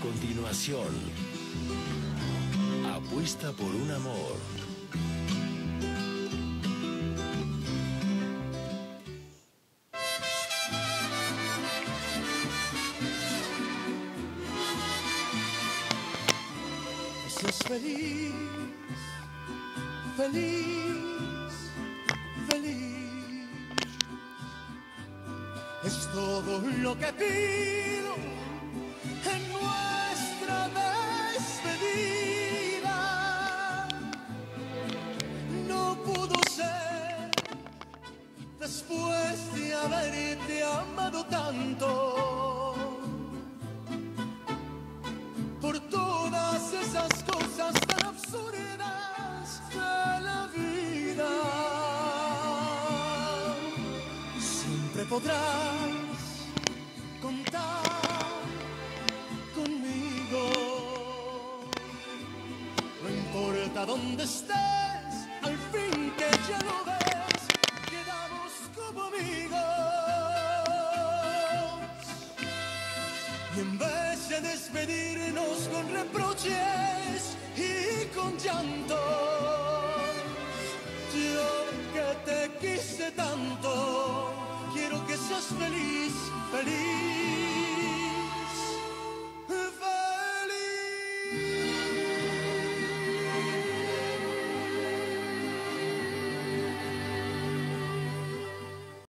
Continuación, apuesta por un amor. Seas feliz, feliz, feliz. Es todo lo que pido esas cosas tan absurdas de la vida. Siempre podrás contar conmigo. No importa dónde estés, despedirnos con reproches y con llanto. Yo que te quise tanto, quiero que seas feliz, feliz.